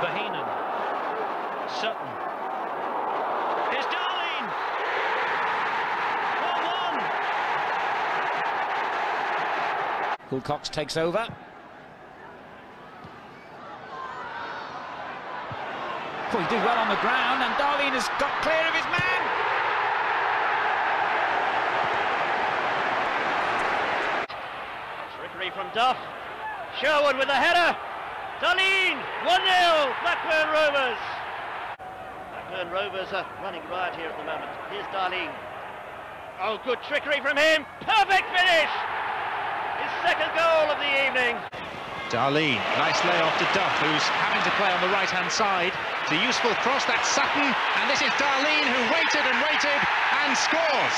Bohinen. Sutton. Here's Dahlin! 1-1. Wilcox takes over. Well, he did well on the ground, and Dahlin has got clear of his man. Trickery from Duff. Sherwood with the header. Dahlin, 1-0, Blackburn Rovers. Blackburn Rovers are running riot here at the moment. Here's Dahlin. Oh, good trickery from him. Perfect finish. His second goal of the evening. Dahlin, nice layoff to Duff, who's having to play on the right-hand side. It's a useful cross, that's Sutton, and this is Dahlin who waited and waited and scores.